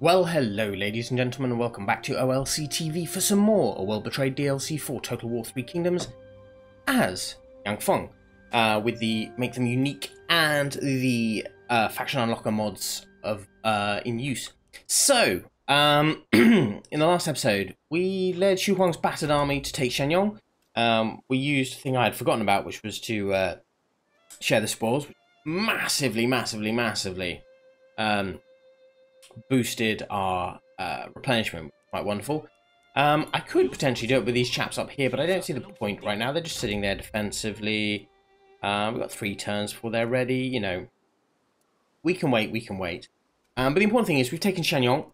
Well, hello, ladies and gentlemen, and welcome back to OLC TV for some more A World Betrayed DLC for Total War 3 Kingdoms as Yang Feng, uh, with the Make Them Unique and the uh, Faction Unlocker mods of uh, in use. So, um, in the last episode, we led Xu Huang's battered army to take Shenyang. Um, we used a thing I had forgotten about, which was to uh, share the spoils. Massively, massively, massively um, boosted our uh, replenishment. Quite wonderful. Um, I could potentially do it with these chaps up here, but I don't see the point right now. They're just sitting there defensively. Um, we've got three turns before they're ready. You know, we can wait, we can wait. Um, but the important thing is we've taken Shenyang,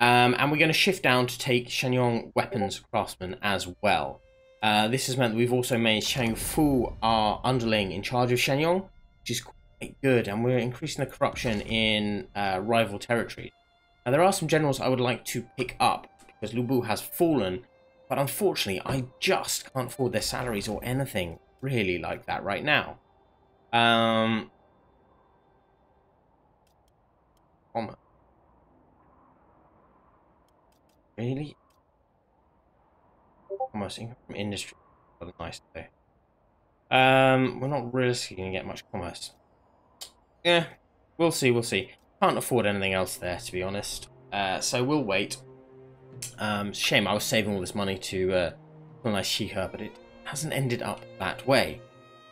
um, and we're going to shift down to take Shenyang weapons craftsman as well. Uh, this has meant that we've also made Xianyu Fu our underling in charge of Shenyang, which is quite good, and we're increasing the corruption in uh, rival territory. Now, there are some generals I would like to pick up, because Lu Bu has fallen, but unfortunately, I just can't afford their salaries or anything really like that right now. Um, comma. Really? Commerce from industry. Rather nice though. Um, we're not really going to get much commerce. Yeah, we'll see, we'll see. Can't afford anything else there, to be honest. Uh, so we'll wait. Um, shame I was saving all this money to uh, colonize Xihe, but it hasn't ended up that way.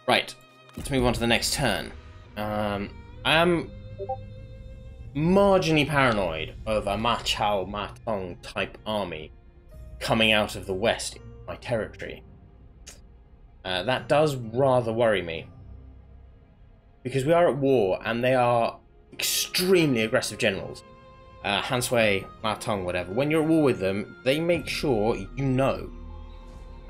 Right, let's move on to the next turn. Um, I am marginally paranoid of a Ma Chao Ma Teng type army coming out of the west in my territory. Uh, that does rather worry me. Because we are at war and they are extremely aggressive generals. Uh, Ma Teng, whatever. When you're at war with them, they make sure you know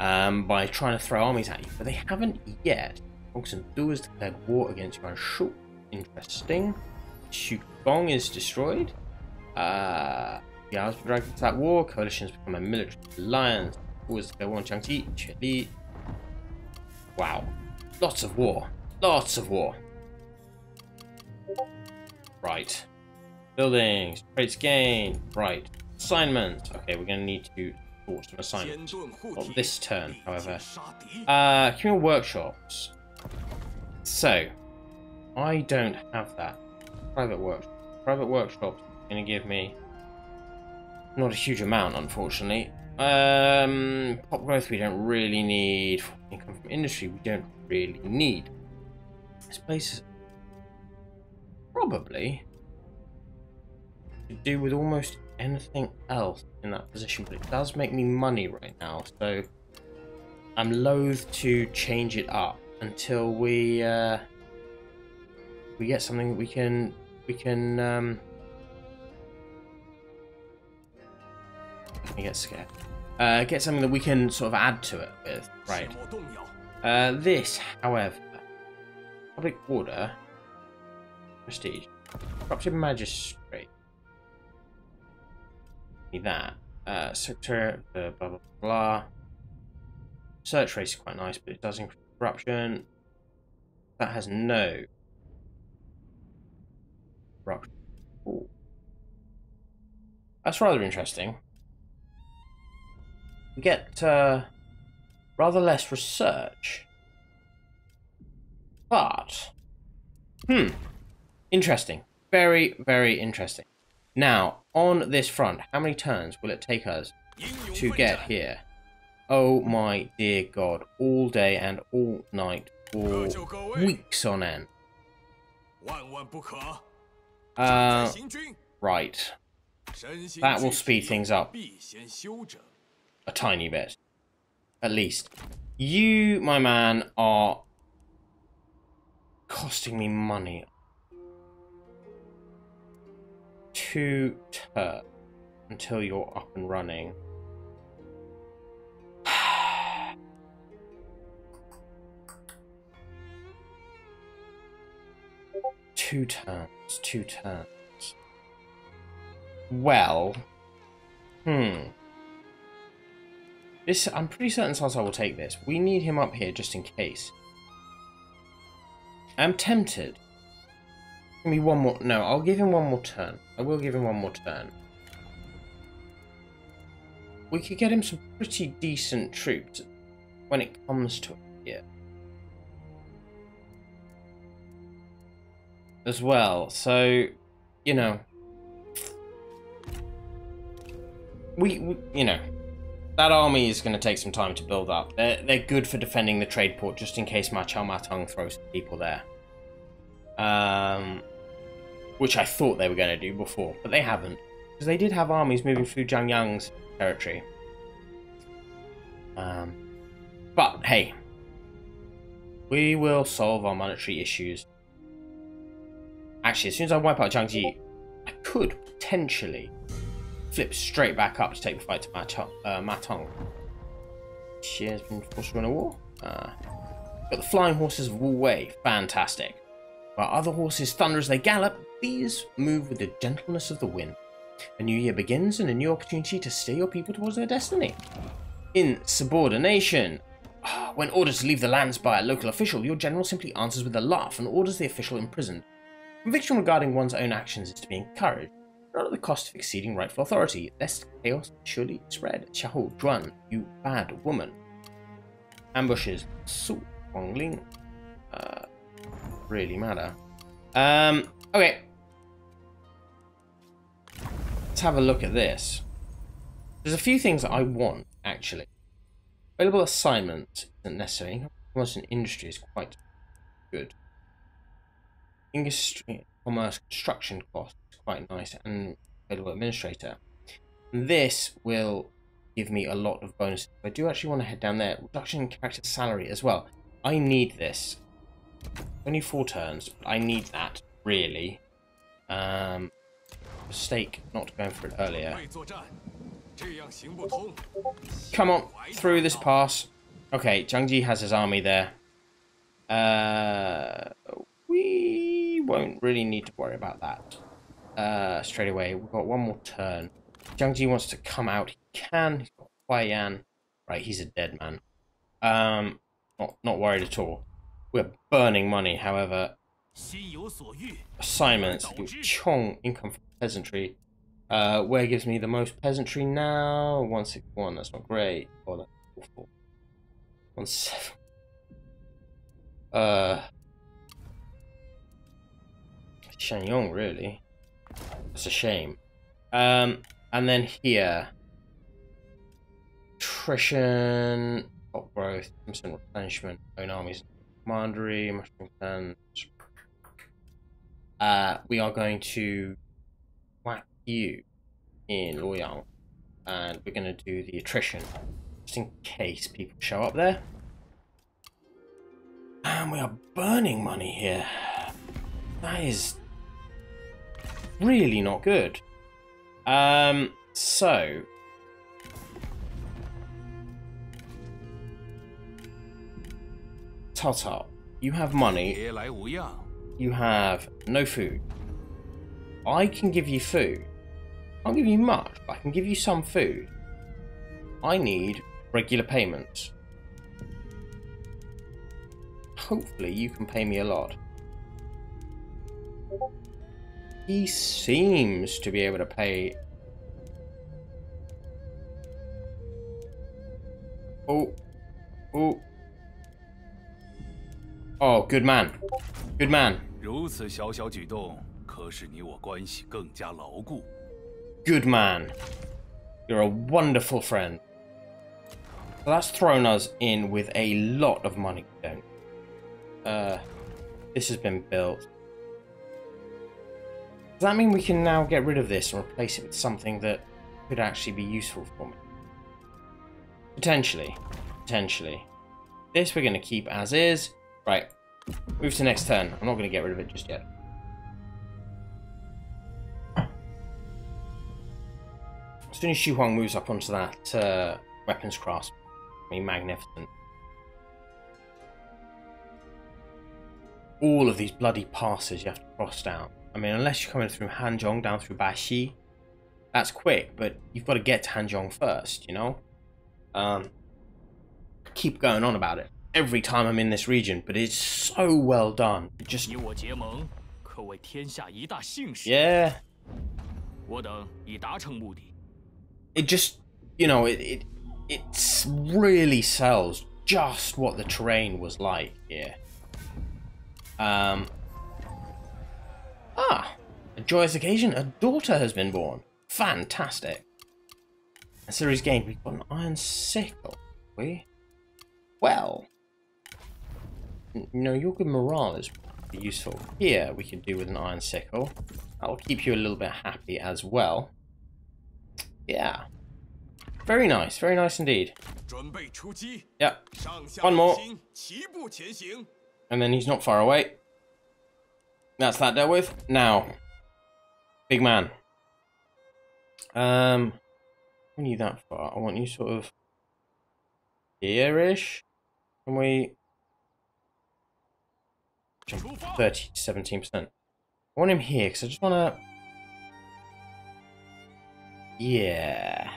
um, by trying to throw armies at you. But they haven't yet. Gongsun Du has declared war against Yuan Shu. Interesting. Shugong is destroyed. Uh, yeah, was dragged into that war. Coalitions become a military alliance. Was Gowon Jiangji, Li. Wow. Lots of war. Lots of war. Right. Buildings. Trades gained. Right. Assignments. Okay, we're going to need to sort some assignments. Not this turn, however. Uh, communal workshops. So, I don't have that. Private workshop. Private workshops going to give me not a huge amount, unfortunately. Um, pop growth we don't really need. Income from industry we don't really need. This place is probably could do with almost anything else in that position, but it does make me money right now, so I'm loath to change it up until we uh, we get something that we can we can um, get scared. Uh, get something that we can sort of add to it with, right? Uh, this, however, public order, prestige, corrupted magistrate. Need that. Uh, sector, uh, blah blah blah. Search race is quite nice, but it does increase corruption. That has no corruption. Ooh. That's rather interesting. We get uh, rather less research. But, hmm, interesting. Very, very interesting. Now, on this front, how many turns will it take us to get here? Oh my dear god, all day and all night for weeks on end. Uh, right. That will speed things up a tiny bit. At least. You, my man, are costing me money. Two turns until you're up and running. two turns, two turns. Well, hmm. This, I'm pretty certain Salsa will take this. We need him up here just in case. I'm tempted. Me one more. No, I'll give him one more turn. I will give him one more turn. we could get him some pretty decent troops when it comes to it. As well, so, you know, we, we you know, that army is going to take some time to build up. They're, they're good for defending the trade port just in case Ma Chao Ma Teng throws people there. Um, which I thought they were going to do before, but they haven't. Because they did have armies moving through Zhang Yang's territory. Um, but hey, we will solve our monetary issues. Actually, as soon as I wipe out Zhang Ji, I could potentially flip straight back up to take the fight to Ma Teng. Uh. She has been forced to run a war. Uh, got the flying horses of Wu Wei, fantastic. While other horses thunder as they gallop, these move with the gentleness of the wind. A new year begins and a new opportunity to steer your people towards their destiny. Insubordination. When ordered to leave the lands by a local official, your general simply answers with a laugh and orders the official imprisoned. Conviction regarding one's own actions is to be encouraged, not at the cost of exceeding rightful authority, lest chaos surely spread. Xiao Juan, you bad woman. Ambushes. Su Guangling. Uh, really matter. Um, okay. Let's have a look at this. There's a few things that I want, actually. Available assignment isn't necessary. Commerce and industry is quite good. Industry, commerce, construction costs quite nice and available administrator. And this will give me a lot of bonuses. I do actually want to head down there. Reduction in character salary as well. I need this. Only four turns, but I need that, really. Um, mistake not going for it earlier. Come on, through this pass. Okay, Zhang Ji has his army there. Uh, we won't really need to worry about that uh, straight away. We've got one more turn. Zhang Ji wants to come out. He can. He's got Huai Yan. Right, he's a dead man. Um, not, not worried at all. We're burning money, however. Assignments. Chong income from peasantry. Uh, where gives me the most peasantry now? 161, that's not great. Oh, that's awful. 17. Uh. Shanyong, really. That's a shame. Um, and then here. Attrition, top growth, instant replenishment, own armies, commandery, mushroom. Uh, we are going to you in Luoyang, and we're going to do the attrition, just in case people show up there. And we are burning money here. That is really not good. Um, so... Tata, you have money. You have no food. I can give you food. I'll give you much, but I can give you some food. I need regular payments. Hopefully you can pay me a lot. He seems to be able to pay... Oh. Oh. Oh, good man. Good man. Good man. You're a wonderful friend. So that's thrown us in with a lot of money. Don't. Uh, this has been built. Does that mean we can now get rid of this and replace it with something that could actually be useful for me? Potentially. Potentially. This we're going to keep as is. Right. Move to next turn. I'm not going to get rid of it just yet. As soon as Xu Huang moves up onto that uh, weapons cross, I mean, magnificent. All of these bloody passes you have to cross down. I mean, unless you're coming through Hanzhong down through Baxi, that's quick, but you've got to get to Hanzhong first, you know? Um, keep going on about it every time I'm in this region, but it's so well done. It just... Yeah. It just you know, it, it it really sells just what the terrain was like here. Um. Ah, a joyous occasion. A daughter has been born. Fantastic. A series gained. We've got an iron sickle. We. Well. You know, your good morale is useful. Here we can do with an iron sickle. That'll keep you a little bit happy as well. Yeah. Very nice, very nice indeed. Yep. One more. And then he's not far away. That's that dealt with. Now, big man. Um, I want you that far. I want you sort of here-ish. Can we jump 30 to 17%? I want him here because I just want to... Yeah.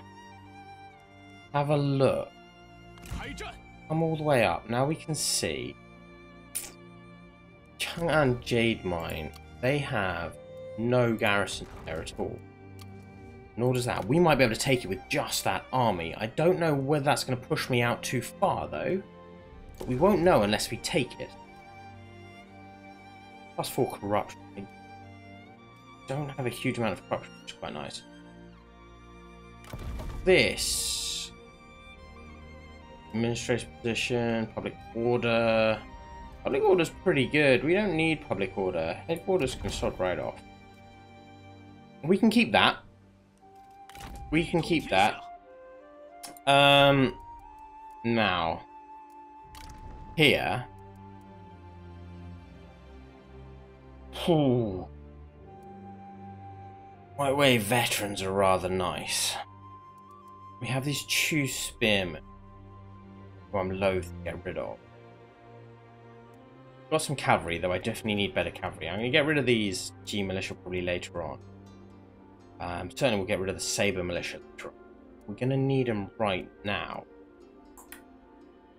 Have a look. Come all the way up. Now we can see Chang'an Jade Mine. They have no garrison there at all. Nor does that. We might be able to take it with just that army. I don't know whether that's going to push me out too far, though. But we won't know unless we take it. Plus 4 corruption. I don't have a huge amount of corruption, which is quite nice. This Administrative position, public order. Public order's pretty good. We don't need public order. Headquarters can sort right off. We can keep that. We can keep that. Um, now, here. Ooh. White Wave veterans are rather nice. We have these two spearmen who I'm loath to get rid of. Got some cavalry, though I definitely need better cavalry. I'm going to get rid of these G militia probably later on. Um, certainly we'll get rid of the Saber militia later on. We're going to need them right now.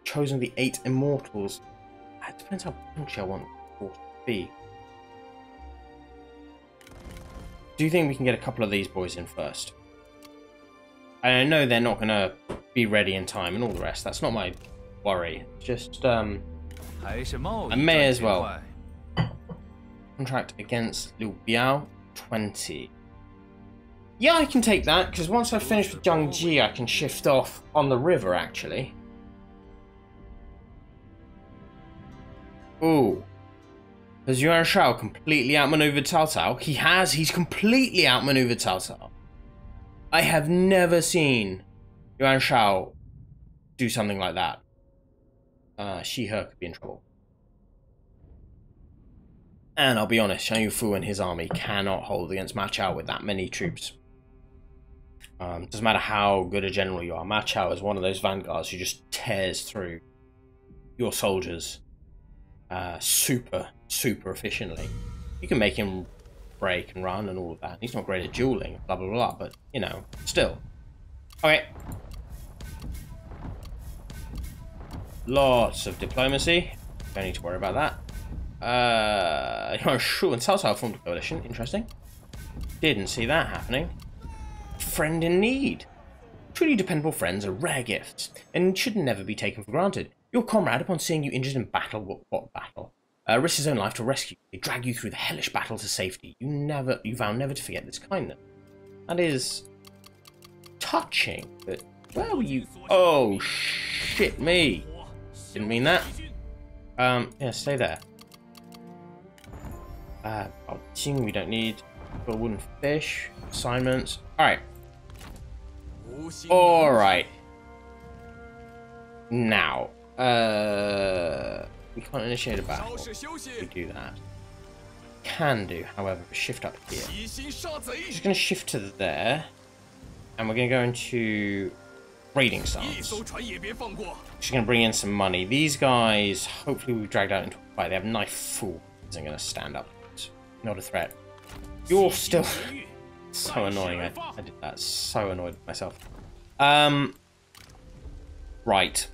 Chosen the eight immortals. It depends how punchy I want to be. Do you think we can get a couple of these boys in first? I know they're not going to be ready in time and all the rest. That's not my worry. Just, um, I may as well. Contract against Liu Biao, 20. Yeah, I can take that, because once I finish with Zhang Ji, I can shift off on the river, actually. Ooh. Has Yuan Shao completely outmaneuvered Cao Cao? He has. He's completely outmaneuvered Cao Cao. I have never seen Yuan Shao do something like that. Uh, she, her could be in trouble. And I'll be honest, Xianyu Fu and his army cannot hold against Ma Chao with that many troops. Um, doesn't matter how good a general you are, Ma Chao is one of those vanguards who just tears through your soldiers uh, super, super efficiently. You can make him break and run and all of that. He's not great at dueling, blah, blah, blah, but, you know, still. Okay. Lots of diplomacy. Don't need to worry about that. Uh, Shu and Cao formed a coalition. Interesting. Didn't see that happening. Friend in need. Truly dependable friends are rare gifts, and should never be taken for granted. Your comrade, upon seeing you injured in battle, what, what battle? Uh, risks his own life to rescue you. They drag you through the hellish battle to safety. You never, you vow never to forget this kindness. That is touching, but were you? Oh, shit me. Didn't mean that. Um, yeah, stay there. Uh, seeing we don't need a wooden fish. Assignments. Alright. Alright. Now. Uh... We can't initiate a battle. We do that. Can do, however, shift up here. Just going to shift to there. And we're going to go into raiding stance. Just going to bring in some money. These guys, hopefully we've dragged out into a fight. They have knife full. Isn't going to stand up. Not a threat. You're still... so annoying. I, I did that. So annoyed myself. Um, right.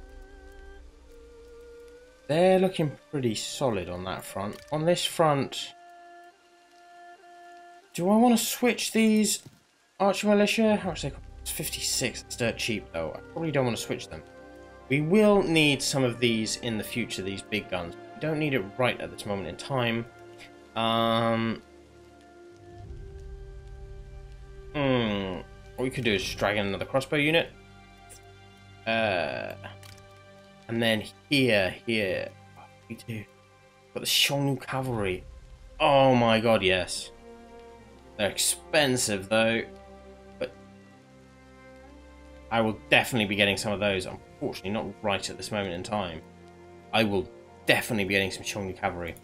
They're looking pretty solid on that front. On this front, do I want to switch these Archer Militia? How much they It's 56. It's dirt cheap, though. I probably don't want to switch them. We will need some of these in the future, these big guns. We don't need it right at this moment in time. Um... Hmm... What we could do is drag in another crossbow unit. Uh... And then here, here... we do... Got the Xiongnu Cavalry. Oh my god, yes. They're expensive, though. But... I will definitely be getting some of those. Unfortunately, not right at this moment in time. I will definitely be getting some Xiongnu cavalry.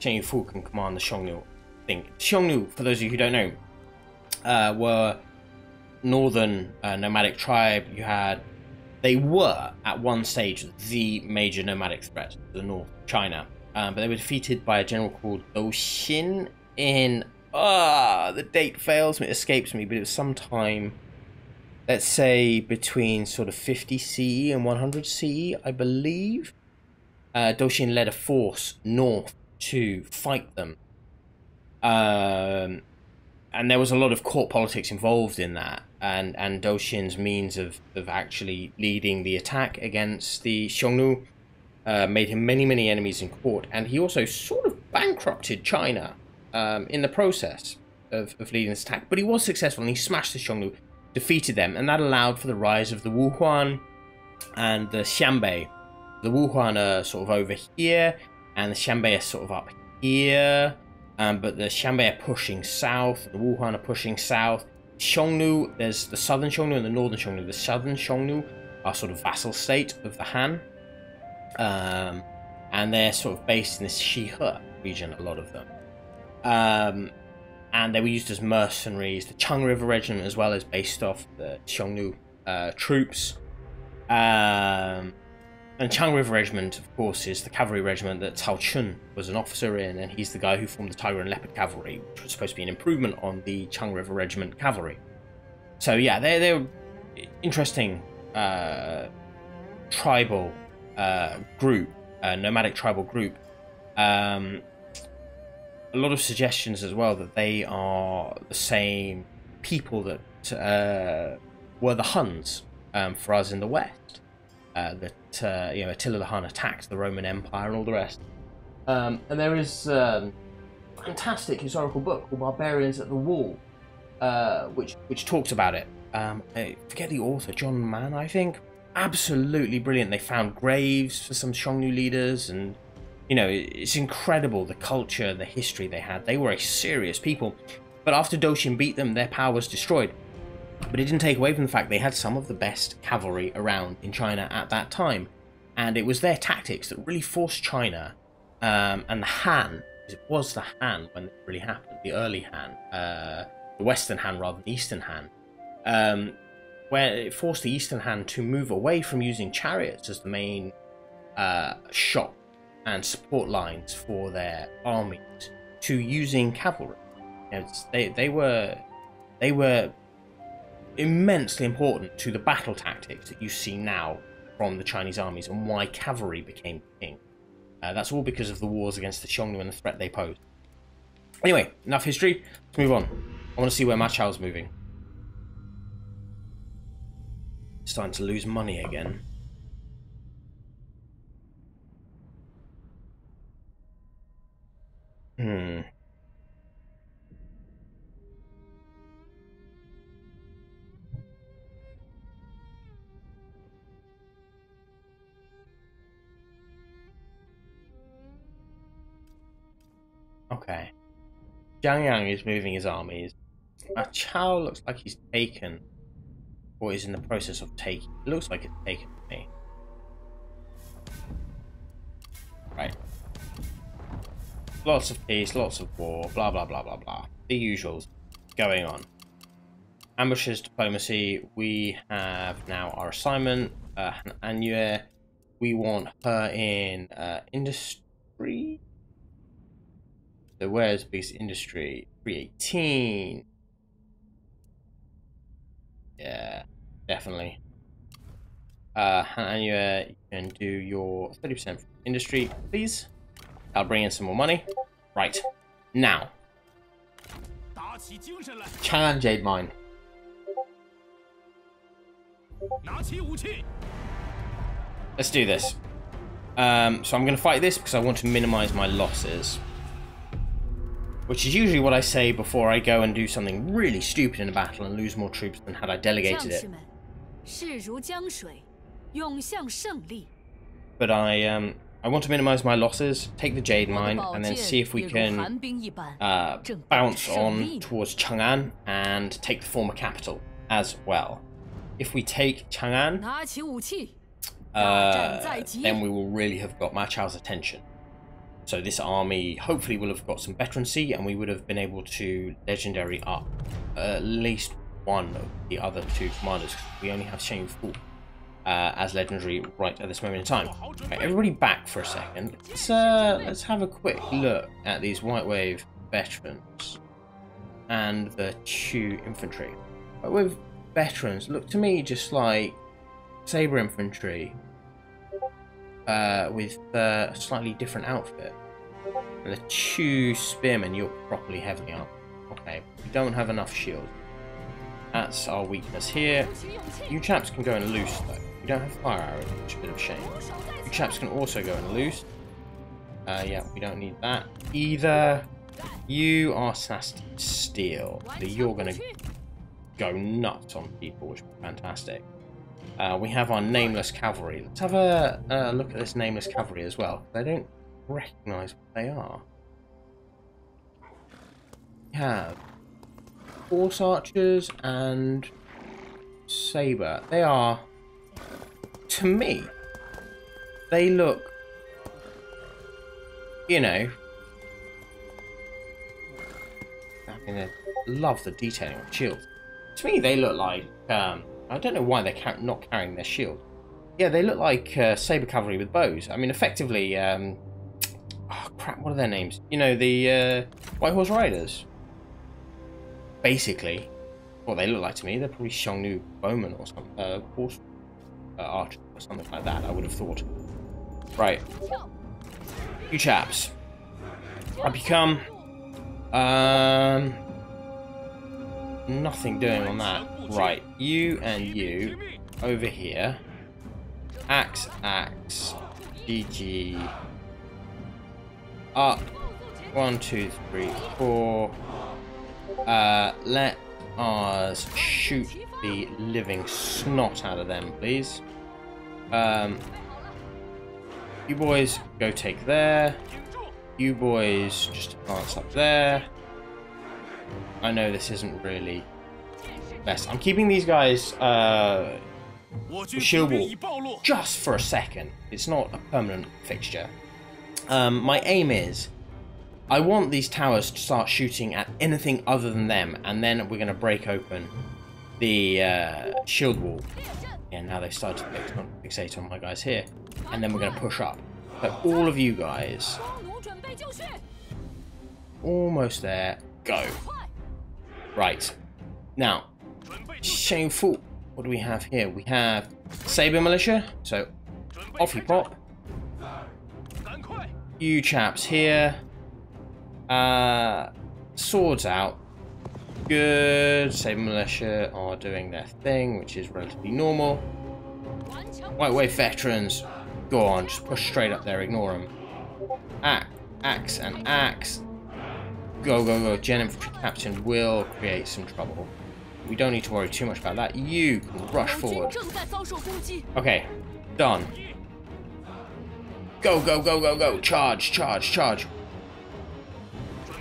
Xianyu Fu can command the Xiongnu thing. Xiongnu, for those of you who don't know, uh, were northern uh, nomadic tribe. You had, they were at one stage the major nomadic threat to the north, China. Um, but they were defeated by a general called Dou Xian in, ah, the date fails me, it escapes me, but it was sometime let's say between sort of 50 CE and 100 CE, I believe. Uh, Dou Xian led a force north to fight them. Um, and there was a lot of court politics involved in that. And, and Dou Xian's means of, of actually leading the attack against the Xiongnu uh, made him many, many enemies in court. And he also sort of bankrupted China um, in the process of, of leading this attack. But he was successful and he smashed the Xiongnu defeated them, and that allowed for the rise of the Wuhuan and the Xianbei. The Wuhuan are sort of over here, and the Xianbei are sort of up here. Um, but the Xianbei are pushing south, the Wuhuan are pushing south. Xiongnu, there's the southern Xiongnu and the northern Xiongnu. The southern Xiongnu are sort of vassal state of the Han. Um, and they're sort of based in this Xihe region, a lot of them. Um, and they were used as mercenaries. The Chang River Regiment, as well as based off the Xiongnu uh, troops. Um, and River Regiment, of course, is the cavalry regiment that Cao Chun was an officer in, and he's the guy who formed the Tiger and Leopard Cavalry, which was supposed to be an improvement on the Chung River Regiment cavalry. So yeah, they're they're interesting uh, tribal uh, group, uh, nomadic tribal group. Um, a lot of suggestions as well that they are the same people that uh, were the Huns um, for us in the West. Uh, that uh, you know Attila the Hun attacked the Roman Empire and all the rest. Um, and there is um, a fantastic historical book called Barbarians at the Wall, uh, which which talks about it. Um, I forget the author, John Mann, I think. Absolutely brilliant. They found graves for some Xiongnu leaders and you know, it's incredible the culture, the history they had. They were a serious people. But after Dou Xian beat them, their power was destroyed. But it didn't take away from the fact they had some of the best cavalry around in China at that time. And it was their tactics that really forced China um, and the Han, it was the Han when it really happened, the early Han, uh, the Western Han rather than Eastern Han, um, where it forced the Eastern Han to move away from using chariots as the main uh, shot and support lines for their armies to using cavalry. You know, they they were they were immensely important to the battle tactics that you see now from the Chinese armies and why cavalry became king. Uh, that's all because of the wars against the Xiongnu and the threat they posed. Anyway, enough history. Let's move on. I want to see where Ma Chao's moving. Starting to lose money again. Hmm. Okay. Zhang Yang is moving his armies. Ma Chao looks like he's taken, or is in the process of taking. It looks like it's taken me. Right. Lots of peace, lots of war, blah blah blah blah blah. The usuals going on. Ambushes, diplomacy. We have now our assignment. Uh, Anue. We want her in uh, industry the where's biggest industry. 318. Yeah, definitely. Uh, and you, uh, you can do your 30% industry, please. I'll bring in some more money. Right, now. Can Jade Mine. Let's do this. Um, so I'm going to fight this because I want to minimize my losses which is usually what I say before I go and do something really stupid in a battle and lose more troops than had I delegated it. But I, um, I want to minimize my losses, take the Jade Mine, and then see if we can uh, bounce on towards Chang'an and take the former capital as well. If we take Chang'an, uh, then we will really have got Ma Chao's attention. So this army hopefully will have got some veterancy, and we would have been able to legendary up at least one of the other two commanders. We only have Xianyu Fu uh, as legendary right at this moment in time. Right, everybody back for a second. Let's uh, let's have a quick look at these White Wave veterans and the Chu infantry. But with veterans look to me just like saber infantry uh, with uh, a slightly different outfit. And the two spearmen, you're properly heavily armed. Okay, we don't have enough shield. That's our weakness here. You chaps can go and loose though. You don't have fire arrows, which is a bit of a shame. You chaps can also go and loose. Uh, yeah, we don't need that either. You are sassed steel. You're gonna go nuts on people, which is fantastic. Uh, we have our nameless cavalry. Let's have a, a look at this nameless cavalry as well. I don't recognise what they are. We have horse archers and saber. They are, to me, they look, you know, I mean, I love the detailing of shields. To me, they look like um, I don't know why they're not carrying their shield. Yeah, they look like uh, saber cavalry with bows. I mean, effectively, um, oh crap, what are their names? You know, the uh, White Horse Riders. Basically, what they look like to me, they're probably Xiongnu bowmen or something, uh, horse uh, archers or something like that. I would have thought. Right, you chaps, I become. Um, nothing doing on that. Right, you and you over here. Axe, axe, GG. Up. One, two, three, four. Uh, let us shoot the living snot out of them, please. Um, you boys go take there. You boys just advance up there. I know this isn't really best. I'm keeping these guys uh, shield wall just for a second. It's not a permanent fixture. Um, my aim is I want these towers to start shooting at anything other than them, and then we're going to break open the uh, shield wall. Yeah, now they started to fixate on my guys here. And then we're going to push up. But all of you guys... Almost there. Go. Right. Now, shameful. What do we have here? We have Saber Militia. So, off you pop. You chaps here. Uh, swords out. Good. Saber Militia are doing their thing, which is relatively normal. White Wave Veterans. Go on, just push straight up there, ignore them. Axe, axe and axe. Go, go, go. Jen Captain will create some trouble. We don't need to worry too much about that. You can rush forward. Okay, done. Go, go, go, go, go. Charge, charge, charge.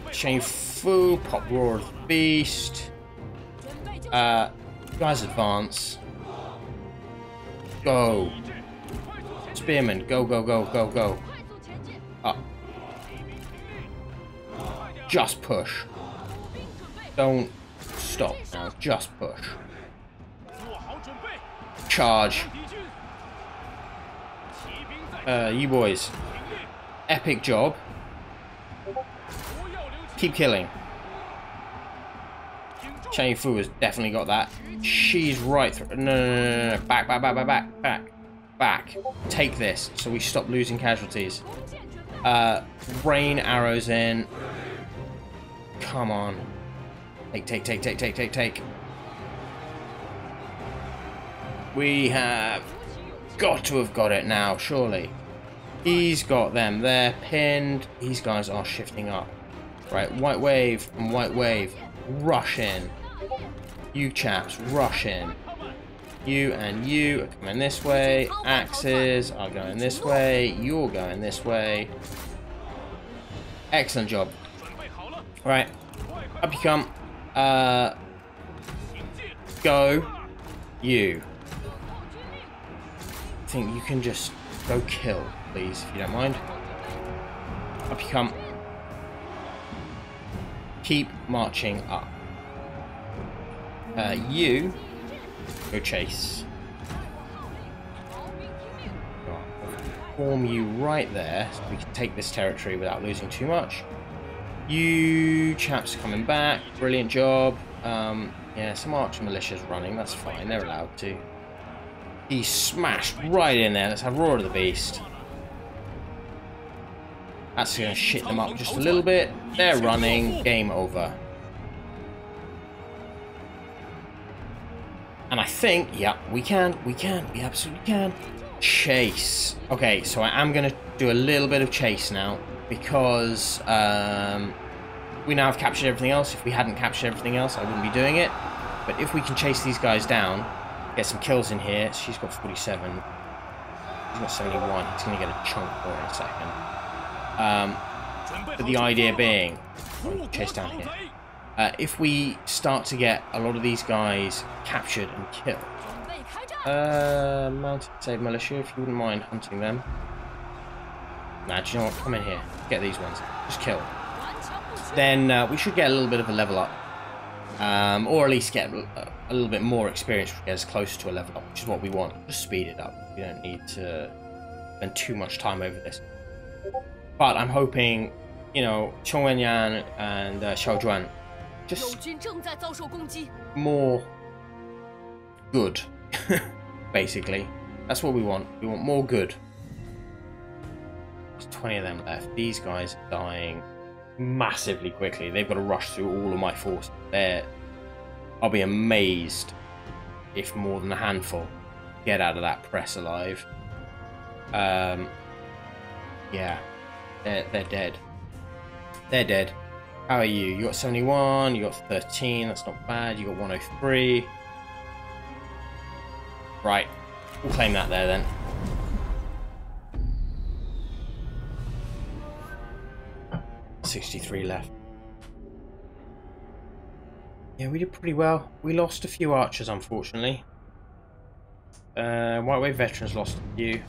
Xianyu Fu, Pop Roar of the Beast. Uh, guys advance. Go. Spearman, go, go, go, go, go. Up. Just push. Don't stop now. Just push. Charge. Uh, you boys. Epic job. Keep killing. Xianyu Fu has definitely got that. She's right through. No, no, no, no. Back, back, back, back, back, back, back. Take this so we stop losing casualties. Uh, rain arrows in. Come on. Take, take, take, take, take, take, take. We have got to have got it now, surely. He's got them They're pinned. These guys are shifting up. Right, white wave and white wave. Rush in. You chaps, rush in. You and you are coming this way. Axes are going this way. You're going this way. Excellent job. Right, up you come. Uh, go. You. I think you can just go kill please, if you don't mind. Up you come. Keep marching up. Uh, you go chase. Form you right there, so we can take this territory without losing too much. You chaps coming back, brilliant job. Um, yeah, some archer militia's running, that's fine, they're allowed to. He smashed right in there, let's have Roar of the Beast. That's going to shit them up just a little bit. They're running. Game over. And I think, yeah, we can. We can. We absolutely can. Chase. Okay, so I am going to do a little bit of chase now. Because um, we now have captured everything else. If we hadn't captured everything else, I wouldn't be doing it. But if we can chase these guys down, get some kills in here. She's got 47. He's got 71. He's going to get a chunk more in a second. Um, but the idea being, chase down here. Uh, if we start to get a lot of these guys captured and killed, uh, mounted save militia, if you wouldn't mind hunting them. Nah, do you know what? Come in here. Get these ones. Just kill. Then uh, we should get a little bit of a level up. Um, or at least get a, little bit more experience us close to a level up, which is what we want. Just speed it up. We don't need to spend too much time over this. But I'm hoping, you know, Chong Wenyan and uh, Xiao Zhuan just more good, basically. That's what we want. We want more good. There's 20 of them left. These guys are dying massively quickly. They've got to rush through all of my force. They're, I'll be amazed if more than a handful get out of that press alive. Um, yeah, they're, they're dead. They're dead. How are you? You got 71, you got 13, that's not bad. You got 103. Right. We'll claim that there then. Sixty-three left. Yeah, we did pretty well. We lost a few archers, unfortunately. Uh, White Wave veterans lost a few.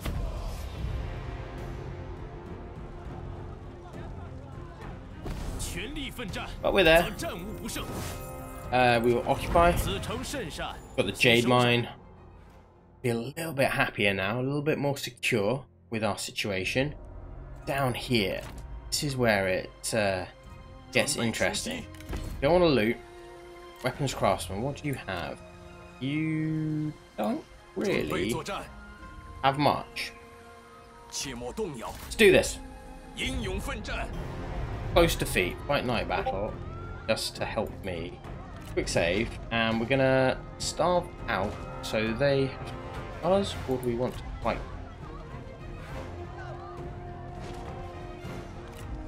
But we're there. Uh, we will occupy. Got the Jade Mine. Be a little bit happier now, a little bit more secure with our situation. Down here, this is where it uh, gets interesting. Don't want to loot. Weapons Craftsman, what do you have? You don't really have much. Let's do this close defeat, fight night battle, just to help me. Quick save, and we're gonna starve out so they have us, or do we want to fight?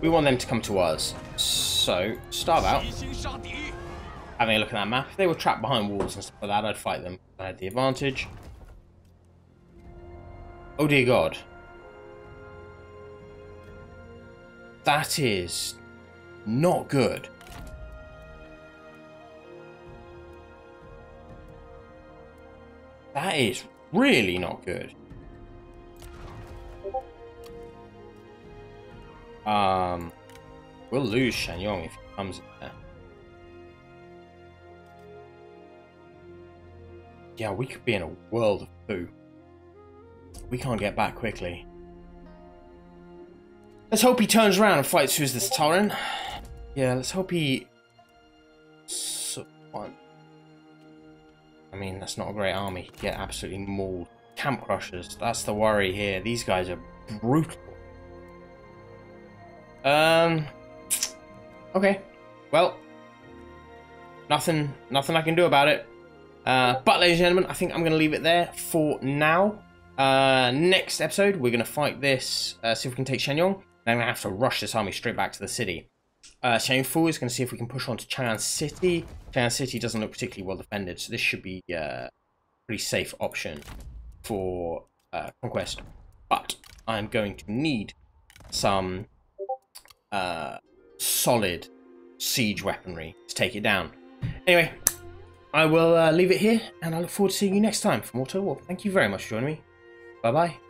We want them to come to us. So, starve out. Having a look at that map, if they were trapped behind walls and stuff like that, I'd fight them. I had the advantage. Oh dear god. That is not good. That is really not good. Um, we'll lose Shanyong if he comes in there. Yeah, we could be in a world of poo. We can't get back quickly. Let's hope he turns around and fights who's this Tauren. Yeah, let's hope he... I mean, that's not a great army. Get absolutely mauled. Camp Crushers, that's the worry here. These guys are brutal. Um... Okay. Well, nothing, nothing I can do about it. Uh, but, ladies and gentlemen, I think I'm going to leave it there for now. Uh, next episode, we're going to fight this, uh, see if we can take Shenyang. Then I'm going to have to rush this army straight back to the city. Uh, Xianyu Fu is going to see if we can push on to Chang'an City. Chang'an City doesn't look particularly well defended, so this should be uh, a pretty safe option for uh, conquest. But I'm going to need some uh, solid siege weaponry to take it down. Anyway, I will uh, leave it here, and I look forward to seeing you next time for more Total War. Thank you very much for joining me. Bye bye.